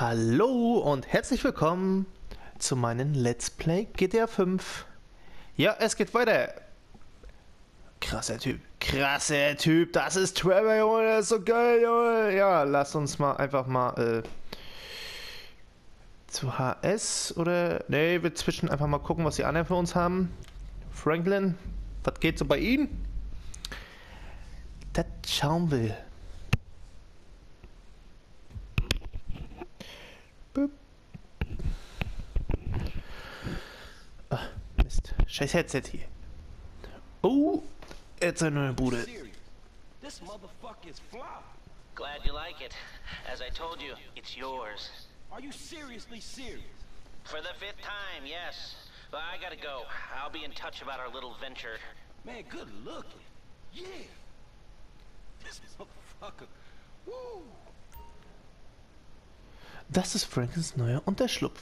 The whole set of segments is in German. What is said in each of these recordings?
Hallo und herzlich willkommen zu meinem Let's Play GTA 5. Ja, es geht weiter. Krasser Typ. Krasser Typ. Das ist Trevor, Junge. Das ist so geil, Junge. Ja, lass uns mal einfach mal äh, zu HS oder... Ne, wir zwischen einfach mal gucken, was die anderen für uns haben. Franklin, was geht so bei Ihnen? Das schauen wir. Boop. Ah, Mist. Scheiß Headset hier. Oh, jetzt eine neue Bude. This motherfucker is fly. Glad you like it. As I told you, it's yours. Are you seriously serious? For the fifth time, yes. But I gotta go. I'll be in touch about our little venture. Man, good looking. Yeah. This motherfucker. Woo. Das ist Franklins neuer Unterschlupf.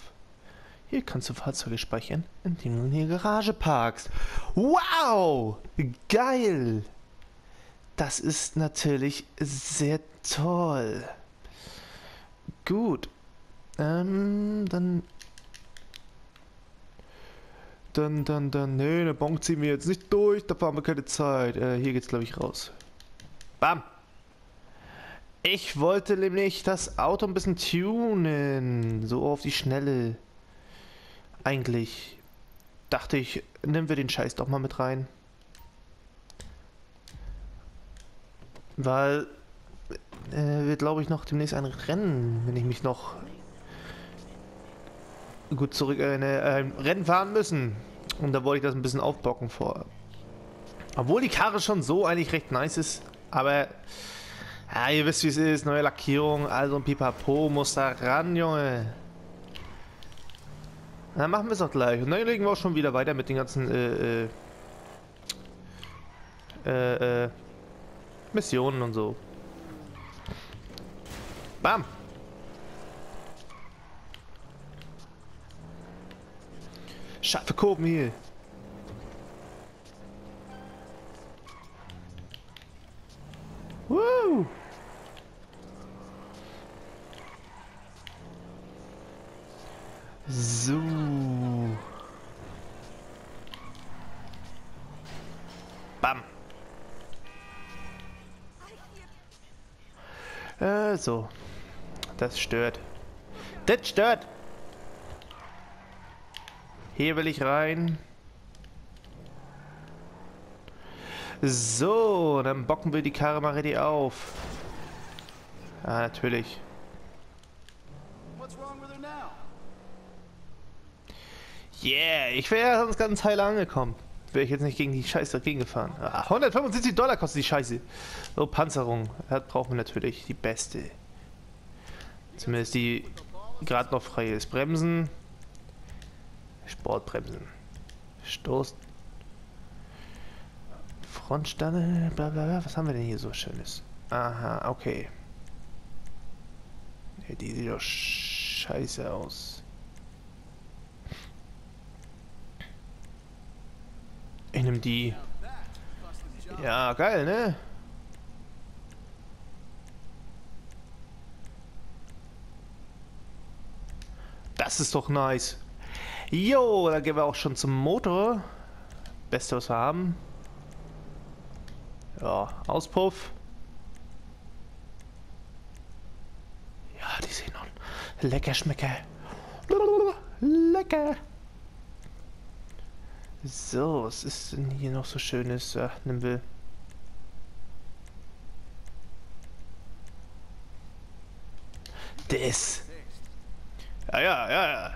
Hier kannst du Fahrzeuge speichern, indem du in die Garage parkst. Wow! Geil! Das ist natürlich sehr toll. Gut. Ähm, dann... Dann, dann, dann... Nee, eine Bonk ziehen wir jetzt nicht durch. Da haben wir keine Zeit. Äh, hier geht's, glaube ich, raus. Bam! Ich wollte nämlich das Auto ein bisschen tunen. So auf die Schnelle. Eigentlich dachte ich, nehmen wir den Scheiß doch mal mit rein. Weil äh, wir, glaube ich, noch demnächst ein Rennen, wenn ich mich noch gut zurück äh, eine, äh, ein Rennen fahren müssen. Und da wollte ich das ein bisschen aufbocken vor. Obwohl die Karre schon so eigentlich recht nice ist. Aber ja, ihr wisst wie es ist. Neue Lackierung, also ein Pipapo muss da ran, Junge. Dann machen wir es auch gleich. Und dann legen wir auch schon wieder weiter mit den ganzen äh, äh, äh, äh, Missionen und so. Bam! Scharfe Kurven hier. Woo! So. Bam. Äh, so. Das stört. Das stört. Hier will ich rein. So, dann bocken wir die Karre mal richtig auf. Ja, natürlich. Yeah, ich wäre sonst ganz heil angekommen. Wäre ich jetzt nicht gegen die Scheiße dagegen gefahren. Ah, 175 Dollar kostet die Scheiße. So, Panzerung. Das brauchen wir natürlich. Die beste. Zumindest die gerade noch frei ist. Bremsen. Sportbremsen. Stoß. Frontstange. Bla bla bla. Was haben wir denn hier so Schönes? Aha, okay. Ja, die sieht doch scheiße aus. Ich nehme die. Ja, geil, ne? Das ist doch nice. Jo, da gehen wir auch schon zum Motor. Beste, was wir haben. Ja, Auspuff. Ja, die sehen noch lecker schmecker. Lecker. So, was ist denn hier noch so schönes? Ja, nimm will. Das. Ja, ja, ja, ja.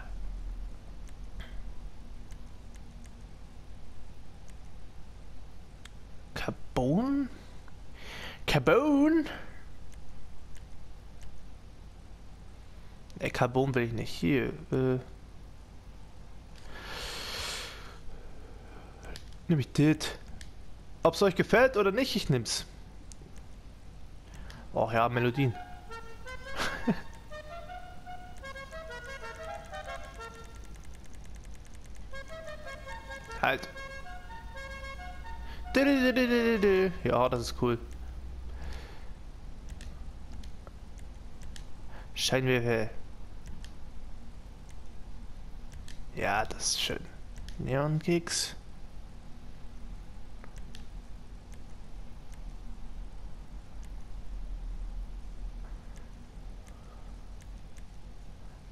Carbon? Carbon? Äh, Carbon will ich nicht. Hier, äh. Nimm ich das. Ob es euch gefällt oder nicht, ich nimm's. Oh ja, Melodien. Halt. Ja, das ist cool. Scheinwerfer. Ja, das ist schön. Neon-Keks.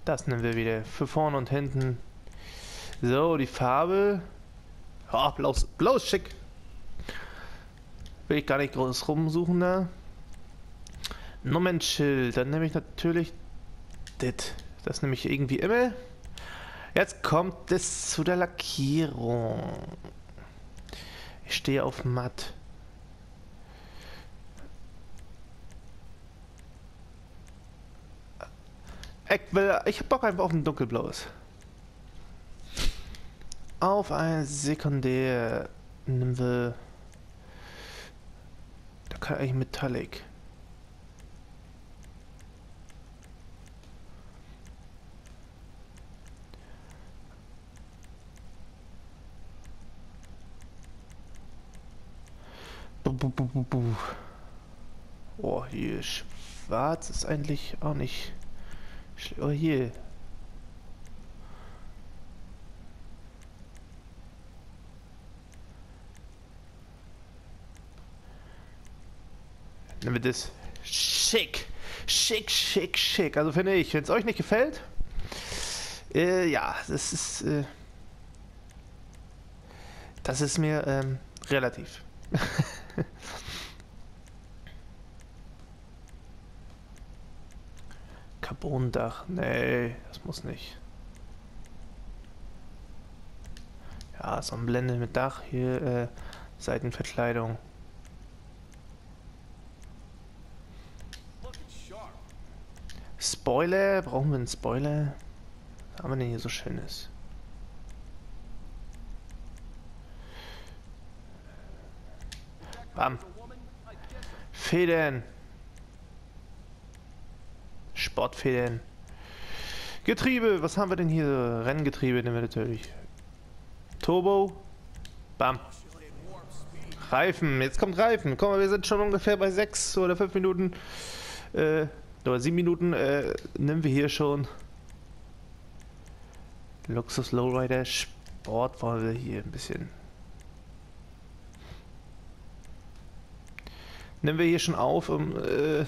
Das nehmen wir wieder für vorne und hinten. So, die Farbe. Ja, blau ist schick. Will ich gar nicht groß rumsuchen da. Nummernschild, dann nehme ich natürlich das. Das nehme ich irgendwie immer. Jetzt kommt es zu der Lackierung. Ich stehe auf matt. Ich, will, ich hab Bock einfach auf ein dunkelblaues. Auf ein Sekundär nehmen wir. Da kann eigentlich Metallic. Oh, hier schwarz ist eigentlich auch nicht. Oh, hier. Nehmen wir das. Schick. Schick, schick, schick. Also finde ich, wenn es euch nicht gefällt, äh, ja, das ist, äh, das ist mir ähm, relativ. Carbondach, nee, das muss nicht. Ja, Sonnenblende mit Dach, hier äh, Seitenverkleidung. Spoiler, brauchen wir einen Spoiler? Was haben wir denn hier so Schönes? Bam. Federn. Sportfedern. Getriebe, was haben wir denn hier? Renngetriebe nehmen wir natürlich. Turbo. Bam. Reifen, jetzt kommt Reifen. Mal, wir sind schon ungefähr bei 6 oder 5 Minuten. Äh, oder 7 Minuten äh, nehmen wir hier schon. Luxus Lowrider Sport wollen wir hier ein bisschen. Nehmen wir hier schon auf, um äh,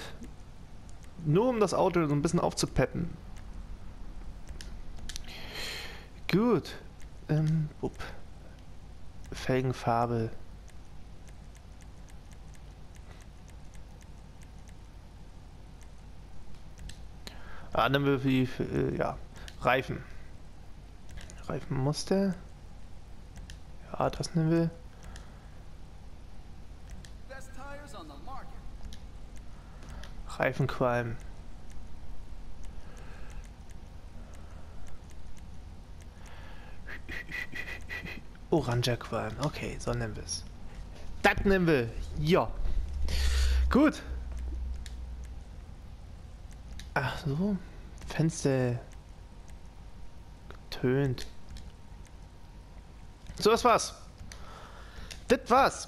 nur um das Auto so ein bisschen aufzupeppen. Gut. Ähm. Felgenfarbe. Ah, nehmen wir wie, äh, ja, Reifen. Reifenmuster. Ja, das nehmen wir. Reifenqualm. Oranger Qualm. Okay, so nennen wir es. Das nehmen wir. Ja. Gut. Ach so. Fenster. Getönt. So, das war's. Das war's.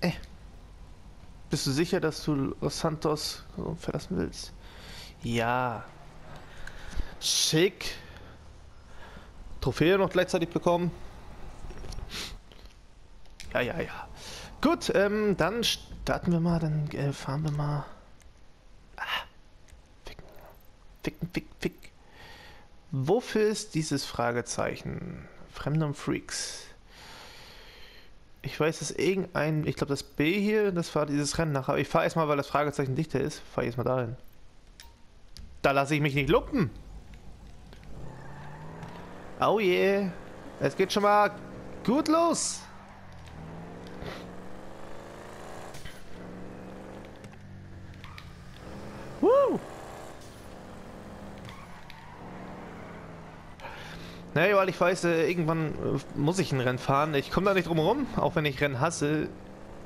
Äh. Bist du sicher, dass du Los Santos verlassen willst? Ja. Schick. Trophäe noch gleichzeitig bekommen. Ja, ja, ja. Gut, ähm, dann starten wir mal, dann äh, fahren wir mal. Ah. Ficken. Ficken, fick, fick. Wofür ist dieses Fragezeichen? Fremde und Freaks. Ich weiß, dass irgendein, ich glaube das B hier, das war dieses Rennen nachher. Ich fahre erstmal, weil das Fragezeichen dichter ist, fahre ich erstmal dahin. Da lasse ich mich nicht lumpen. Oh yeah. Es geht schon mal gut los. Woo! Naja, weil ich weiß, äh, irgendwann äh, muss ich ein Rennen fahren. Ich komme da nicht drum herum, auch wenn ich Rennen hasse.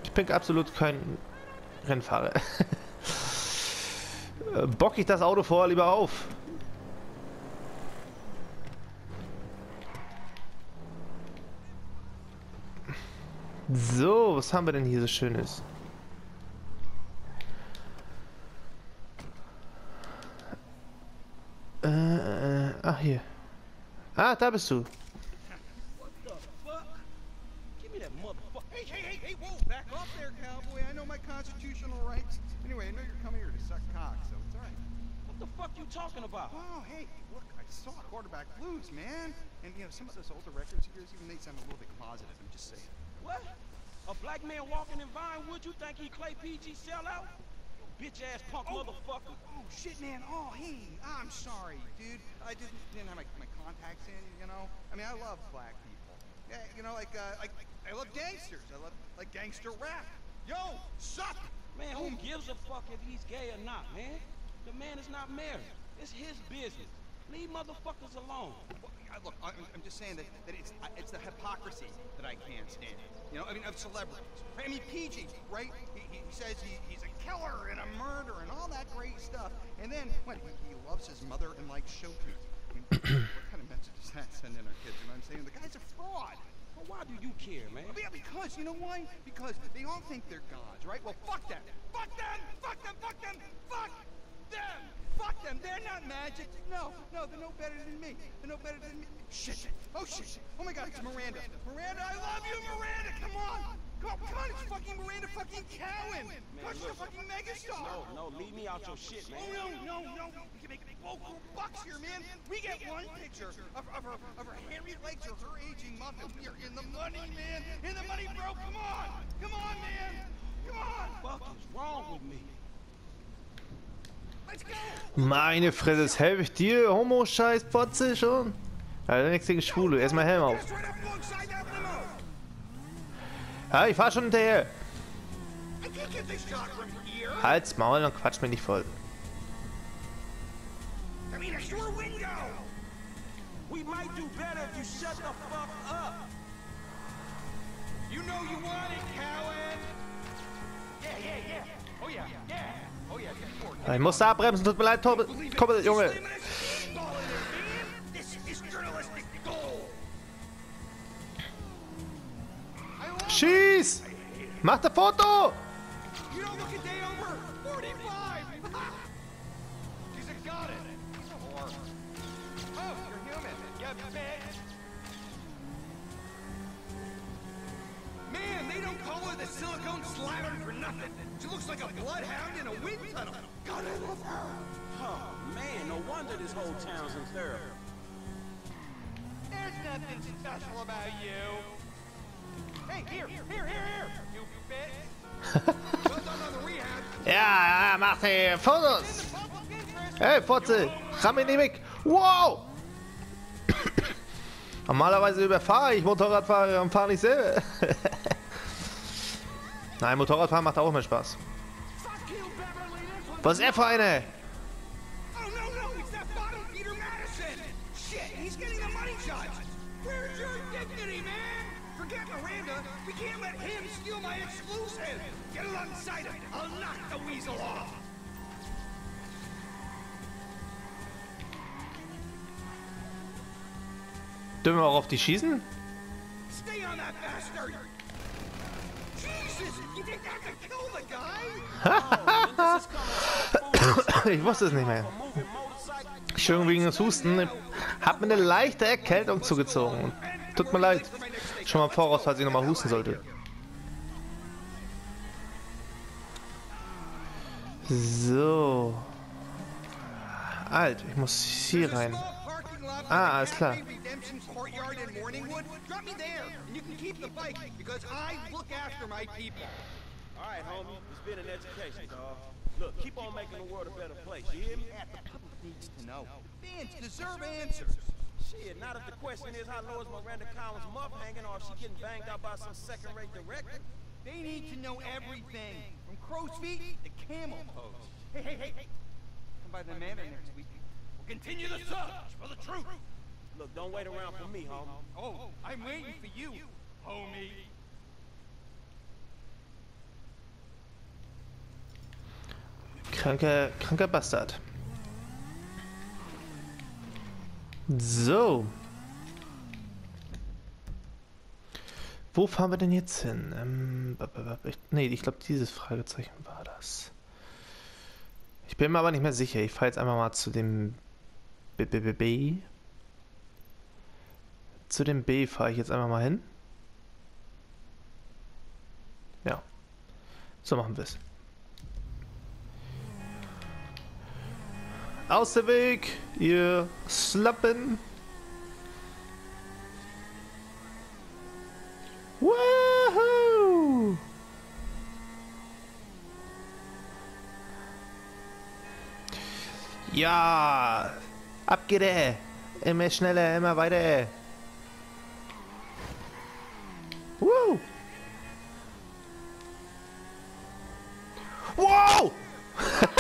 Ich bin absolut kein Rennfahrer. Äh, Bock ich das Auto vorher lieber auf. So, was haben wir denn hier so Schönes? Äh, äh, ach hier. Ah, Tabasu. what the fuck? Give me that motherfucker. Hey, hey, hey, hey, whoa, back off there, cowboy. I know my constitutional rights. Anyway, I know you're coming here to suck cock, so it's alright. What the fuck you talking about? Oh, hey, look, I saw Quarterback Blues, man. And, you know, some of those older records of even they sound a little bit closeted, I'm just saying. What? A black man walking in Vinewood, you think he Clay PG sellout? You bitch ass punk motherfucker. Oh, shit, man. Oh, hey, I'm sorry, dude. I didn't, didn't have my, my contacts in, you know? I mean, I love black people. Yeah, you know, like, uh, like, I love gangsters. I love, like, gangster rap. Yo, suck! Man, who gives a fuck if he's gay or not, man? The man is not married. It's his business. Leave motherfuckers alone. Look, I, I'm just saying that, that it's I- it's the hypocrisy that I can't stand. You know, I mean, of celebrities. I mean, PG, right? He, he says he, he's a killer and a murderer and all that great stuff. And then, what, he, loves his mother and likes show. I mean, what kind of message does that send in our kids? You know what I'm saying? The guy's a fraud. Well, why do you care, man? Yeah, because, you know why? Because they all think they're gods, right? Well, fuck them. Fuck them! Fuck them! Fuck them! Fuck them! Fuck them! They're not magic. No, no, they're no better than me. They're no better than me. Oh, shit! Oh, shit! Oh my god, it's Miranda. Miranda, I love you, Miranda! Come on! Come on, come on, it's fucking Miranda fucking Cowan! She's a fucking megastar! No, no, leave me out your shit, man. Oh, no, no, no. We can make vocal bucks here, man. We get one picture of, of, her, of her Harriet legs or her aging muffin. We are in the money, man. In the money, bro. Come on. Come on, man. Come on. Fuck is wrong with me? Meine Fresse, das helfe ich dir, Homo-Scheiß, Potze schon. Ja, nichts gegen Schwule, erstmal Helm auf. Ja, ich fahr schon hinterher. Halt's Maul und quatsch mir nicht voll. You know you want it, Cowan. Yeah, yeah, yeah. Oh, yeah, yeah. Ich musste abbremsen, tut mir leid, Torbe. Komm, Junge. Schieß! Mach das Foto! They don't call her the silicone slattern for nothing. She looks like a bloodhound in a wind tunnel. God, I love her. Oh, man, no wonder this whole town's in therapy. There's nothing special about you. Hey, here, here, here, here, you bitch. Ja, ja, mach die Fotos! Hey, Fotze! Ramm mich nicht weg! Wow! Normalerweise überfahre ich Motorradfahrer und fahre nicht selber. Nein, Motorradfahren macht auch mehr Spaß. Was ist er für eine? Oh! Dürfen wir auch auf die schießen? Stay on that bastard! Ich wusste es nicht mehr. Schön wegen des Husten. Hab mir eine leichte Erkältung zugezogen. Tut mir leid. Schon mal voraus, falls ich nochmal husten sollte. So. Alt, ich muss hier rein. Ah, alles klar. Redemption Courtyard in Morningwood. Drop me there, and you can keep the bike because I look after my people. All right, homie, it's been an education, dog. Look, keep on making the world a better place, you hear me? The public needs to know. Fans deserve answers. Shit, not if the question is how low is Miranda Collins' muff hanging or is she getting banged out by some second-rate director? They need to know everything, from crow's feet to camel pose. Hey, hey, hey, hey. Come by the manor next week. Continue the search for the truth. Look, don't wait around for me, homie. Oh, I'm waiting for you, homie. Kranker, kranker Bastard. So. Wo fahren wir denn jetzt hin? Ähm, nee, ich glaube, dieses Fragezeichen war das. Ich bin mir aber nicht mehr sicher. Ich fahre jetzt einfach mal zu dem B. B, B, B. Zu dem B fahre ich jetzt einfach mal hin. So machen wir es. Aus dem Weg, ihr Slappen. Woohoo! Ja, ab geht er. Immer schneller, immer weiter. Woo! Wow!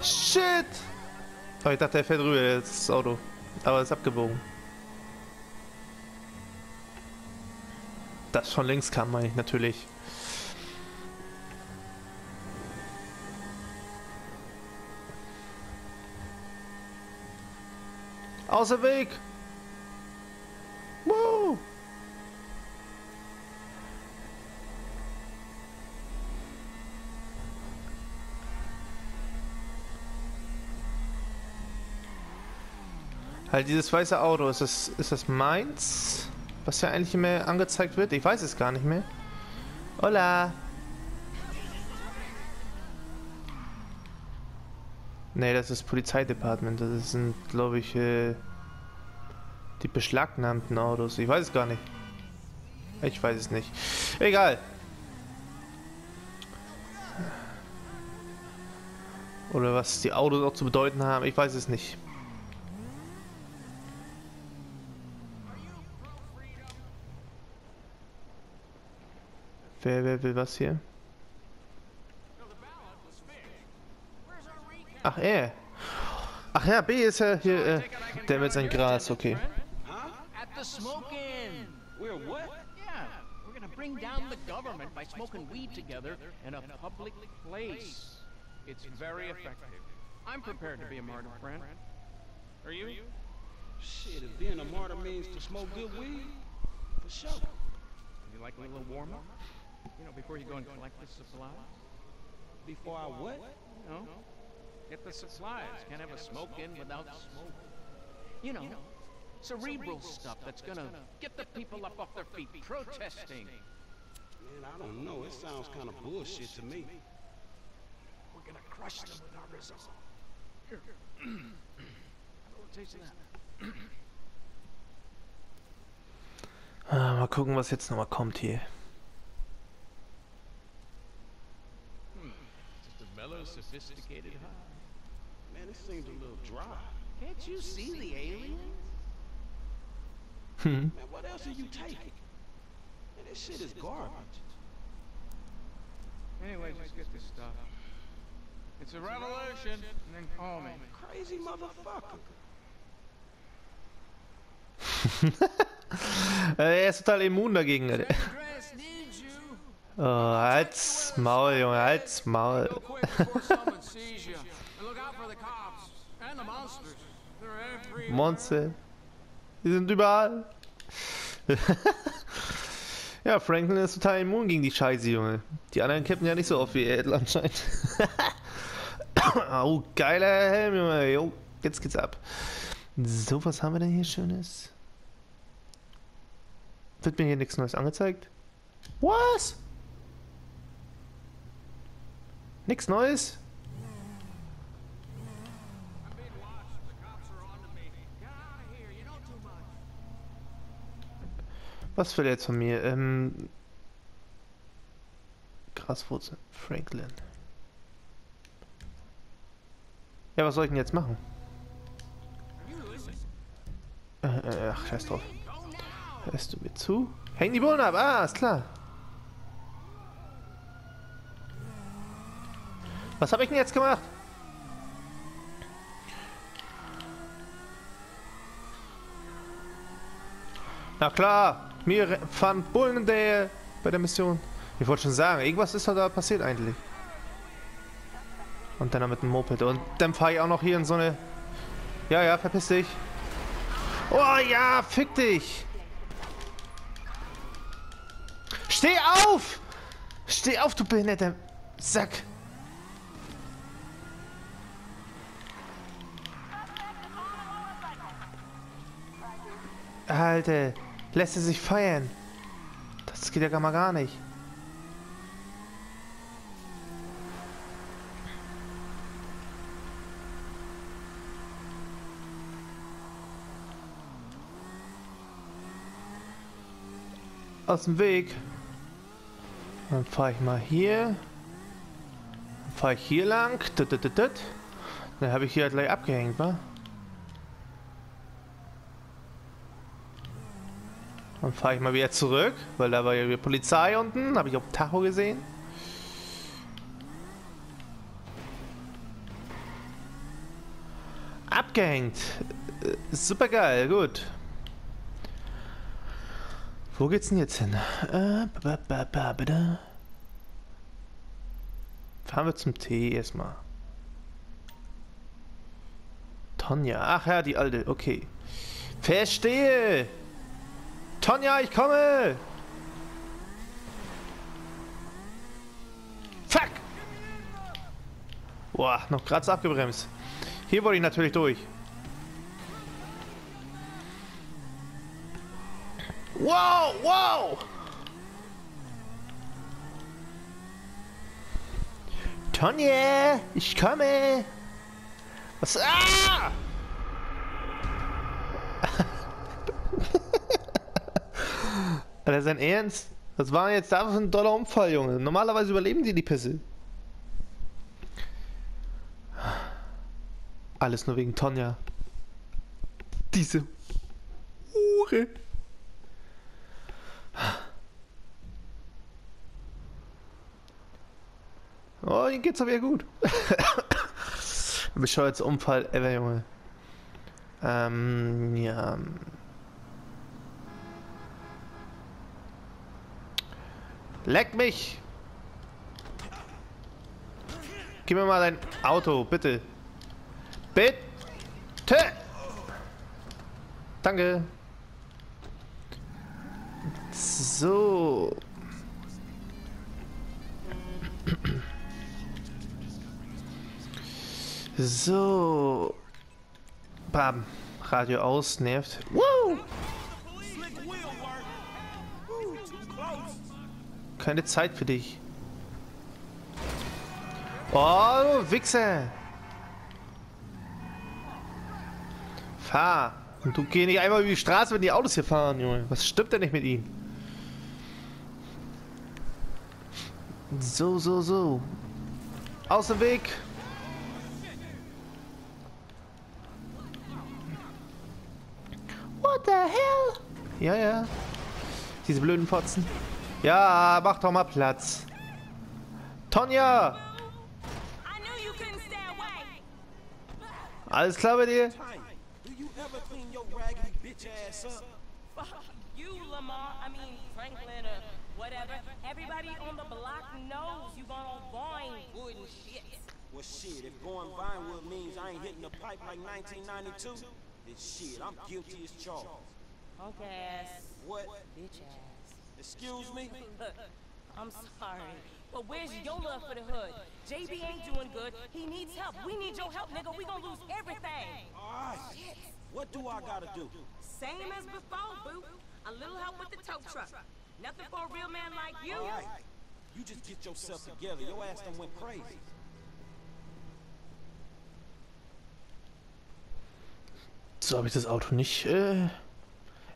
Shit! Oh, ich dachte, er fährt rüber, jetzt das Auto. Aber es ist abgebogen. Das von links kam, meine ich natürlich. Außer Weg! Woo! Halt dieses weiße Auto, ist das, ist das meins? Was ja eigentlich immer angezeigt wird? Ich weiß es gar nicht mehr. Hola! Nee, das ist Polizeidepartment. Das sind, glaube ich, äh, die beschlagnahmten Autos. Ich weiß es gar nicht. Ich weiß es nicht. Egal. Oder was die Autos auch zu bedeuten haben. Ich weiß es nicht. Wer, wer will was hier? Ach, er. Ach ja, B ist ja hier, äh, der mit seinem Gras, okay. Bring down the government by smoking weed together in a public place. It's very effective. I'm prepared to be a martyr, friend. Are you? Shit, if being a martyr means to smoke good weed, for sure. Would you like a little warm-up? You know, before you go and collect the supplies? Before I what? Know, get the supplies. Can't have a smoke-in without smoke. You know, cerebral stuff that's gonna get the people up off their feet protesting. Man, I don't know. It sounds kind of bullshit to me. We're gonna crush them with our resolve. Here. Have a little taste that. Ah, mal gucken, was jetzt nochmal kommt hier. Just a mellow, sophisticated high. Hm. Man, what else are you taking? Man, this shit is garbage. Anyway, just get this stuff. It's a revolution, and then call me. Crazy motherfucker. Er ist total immun dagegen. Oh, halt's Maul, Junge, halt's Maul. Monster. Die sind überall. ja, Franklin ist total immun gegen die Scheiße, Junge. Die anderen kippen ja nicht so oft wie er anscheinend. oh, geiler Helm, Junge. Jo, jetzt geht's ab. So, was haben wir denn hier Schönes? Wird mir hier nichts Neues angezeigt? Was? Nichts Neues? Was will er jetzt von mir? Ähm. Graswurzel. Franklin. Ja, was soll ich denn jetzt machen? Äh, äh, ach, scheiß drauf. Hörst du mir zu? Häng die Bullen ab! Ah, ist klar. Was habe ich denn jetzt gemacht? Na klar, mir re- fahren Bullen hinterher bei der Mission. Ich wollte schon sagen, irgendwas ist da passiert eigentlich. Und dann noch mit dem Moped. Und dann fahre ich auch noch hier in so eine... Ja, ja, verpiss dich. Oh ja, fick dich. Steh auf! Steh auf, du behinderter Sack. Alter, lässt er sich feiern. Das geht ja gar mal gar nicht. Aus dem Weg. Dann fahre ich mal hier. Dann fahre ich hier lang. Dann habe ich hier gleich abgehängt, wa? Dann fahre ich mal wieder zurück, weil da war ja wieder Polizei unten. Habe ich auf Tacho gesehen. Abgehängt. Super geil, gut. Wo geht's denn jetzt hin? Äh. Fahren wir zum Tee erstmal. Tonja. Ach ja, die alte. Okay. Verstehe. Tonja, ich komme. Fuck. Boah, noch gerade abgebremst. Hier wollte ich natürlich durch. Wow, wow! Tonje, ich komme! Was? Ah! Alter, sein Ernst? Was war jetzt da ein doller Unfall, Junge? Normalerweise überleben die die Pisse. Alles nur wegen Tonja. Diese Hure. Oh, ihm geht's aber ja gut. Bescheuerter Unfall ever, Junge. Ähm, ja. Leck mich! Gib mir mal dein Auto, bitte. Bitte! Danke. So. So. Bam. Radio aus, nervt. Woo! Keine Zeit für dich. Oh, du Wichser! Fahr! Und du geh nicht einmal über die Straße, wenn die Autos hier fahren, Junge. Was stimmt denn nicht mit ihnen? So, so, so. Aus dem Weg! What the hell? Ja, ja. Diese blöden Fotzen. Ja, mach doch mal Platz. Tonja! Alles klar bei dir? You Lamar. I mean, Franklin or whatever. Everybody on the block knows you gone on Vinewood and shit. Well, shit, if going Vinewood means I ain't hitting the pipe like 1992, then shit, I'm guilty as charged. Punk What? bitch ass. Excuse me? Look, I'm sorry. But where's your love for the hood? JB ain't doing good. He needs help. We need your help, nigga. We gonna lose everything. Alright. What do I gotta do? Same as before, boo. A little help with the tow truck. Nothing for a real man like you. Alright. You just get yourself together. Your ass done went crazy. So habe ich das Auto nicht äh,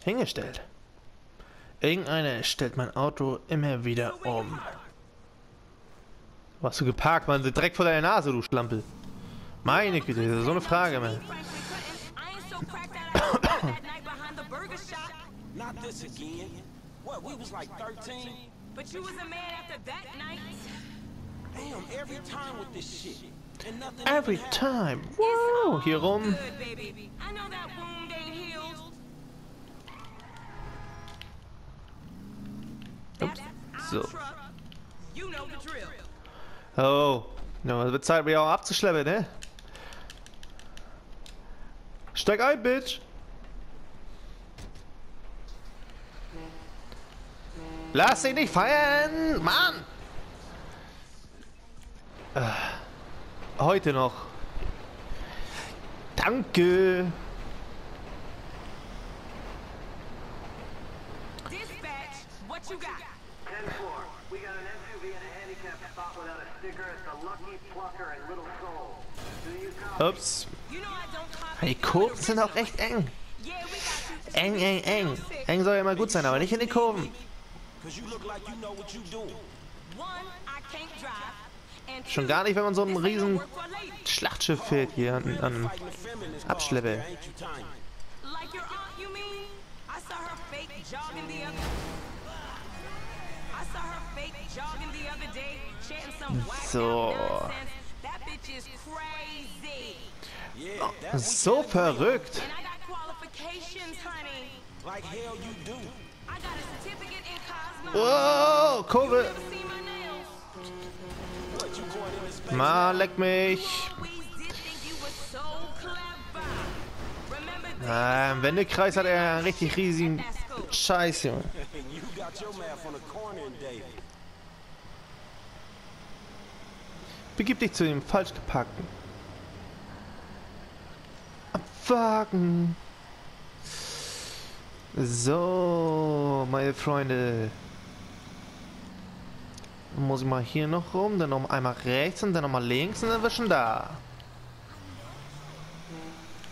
hingestellt. Irgendeiner stellt mein Auto immer wieder um. Wo hast du geparkt, Mann? Direkt vor deiner Nase, du Schlampel. Meine Güte, das ist so eine Frage, Mann. Franklin Clinton, I ain't so cracked out that night behind the burger shop. Not this again. What, we was like 13? But you was a man after that night. Damn, every time with this shit. Every time. Wow, hier rum. Good, baby. I know that wound ain't healed. That's our So. Oh, ja, es wird Zeit, wieder auch abzuschleppen, ne? Steig ein, Bitch! Lass dich nicht feiern, Mann! Äh, heute noch. Danke! Dispatch, what you got? 10-4. We got an SUV in a handicapped spot without a sticker. It's a Lucky Plucker and Little Soul. Do you copy? Ups. Die Kurven sind auch echt eng. Eng, eng, eng. Eng soll ja mal gut sein, aber nicht in den Kurven. Schon gar nicht, wenn man so ein riesen. Schlachtschiff fährt hier an, an Abschleppe. So. So verrückt. Oh, Kurve. Never seen my nails. What, you going into space? Ma, leck mich. Ah, Im Wendekreis hat er einen richtig riesigen Scheiß, Junge. And you got your math on the corner in David. Begib dich zu dem falsch gepackten. Abwagen. So, meine Freunde. Muss ich mal hier noch rum, dann noch einmal rechts und dann noch mal links und dann wir schon da.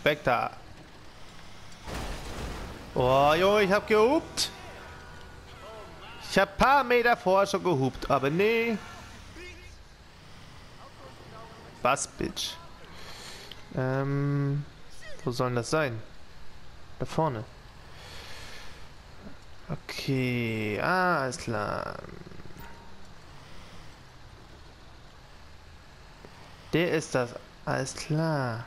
Weg da. Oh, Junge, ich hab gehupt. Ich hab paar Meter vorher schon gehupt, aber nee. Was, Bitch? Ähm, wo soll denn das sein? Da vorne. Okay, ah, alles klar. Der ist das, alles klar.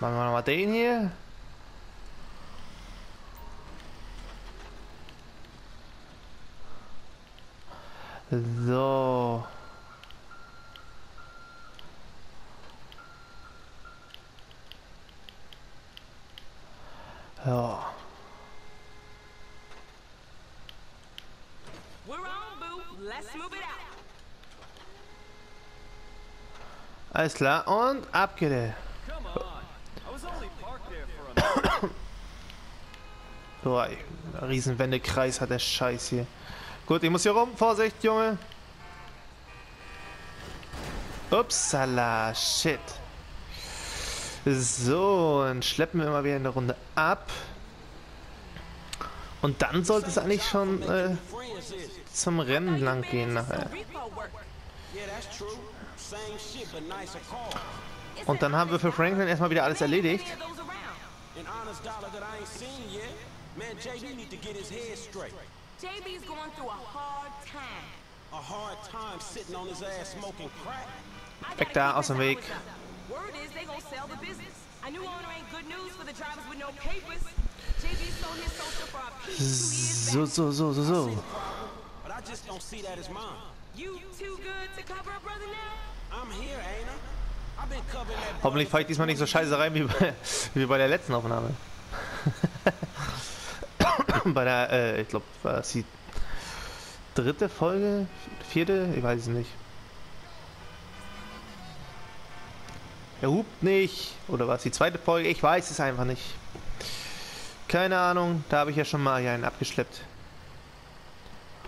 Machen wir nochmal den hier. So. Ja. Alles klar und ab geht er. Boah, ey, ein riesen Wendekreis hat der Scheiß hier. Gut, ich muss hier rum. Vorsicht, Junge. Upsala, shit. So, dann schleppen wir mal wieder eine Runde ab. Und dann sollte es eigentlich schon äh, zum Rennen lang gehen nachher. Und dann haben wir für Franklin erstmal wieder alles erledigt. Man, JB need to get his head straight. JB's going through a hard time. A hard time sitting on his ass smoking crack. I Weg da, aus dem Weg. Word is they gonna sell the business. A new owner ain't good news for the drivers with no papers. JB sold his social for a piece two years So, back. so, so, so, so. But I just don't see that as mine. You too good to cover a brother now? I'm here, ain't I? Hoffentlich fahre ich diesmal nicht so scheiße rein wie bei, wie bei der letzten Aufnahme. bei der, äh, ich glaube, war das die dritte Folge? Vierte? Ich weiß es nicht. Er hupt nicht. Oder war es die zweite Folge? Ich weiß es einfach nicht. Keine Ahnung. Da habe ich ja schon mal einen abgeschleppt.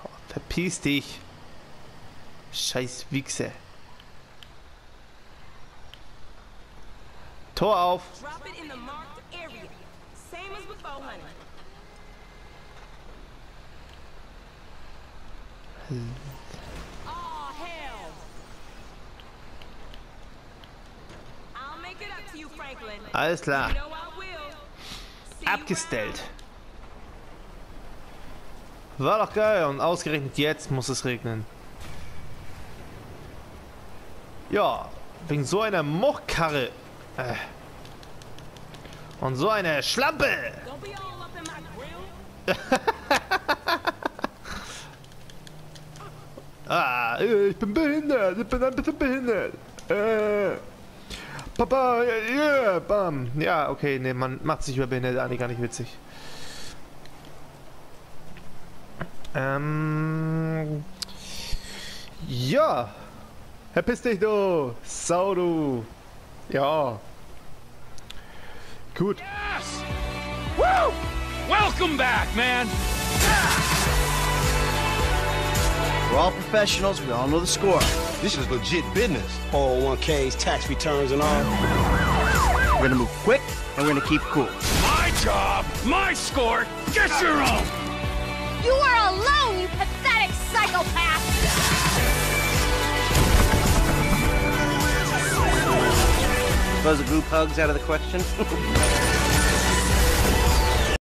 Oh, verpiss dich. Scheiß Wichse. Tor auf. Drop it in the marked area. Same as before, honey. Oh, hell. I'll make it up to you, Franklin. Alles klar. Abgestellt. War doch geil und ausgerechnet jetzt muss es regnen. Ja, wegen so einer Mochkarre. Äh. Und so einer Schlampe. around. Don't be all up in my grill. Ah, äh, ich bin behindert. Ich bin ein bisschen behindert. Äh. Papa, ja, yeah, bam. Ja, okay, nee, man macht sich über behindert eigentlich gar nicht witzig. Ähm. Ja. Verpiss dich, du. Sau, du. Ja. Gut. Woo! Welcome back, man. We're all professionals. We all know the score. This is legit business. 401ks, tax returns, and all. We're gonna move quick, and we're gonna keep cool. My job, my score, get your own! You are alone, you pathetic psychopath! Suppose a group hug's out of the question?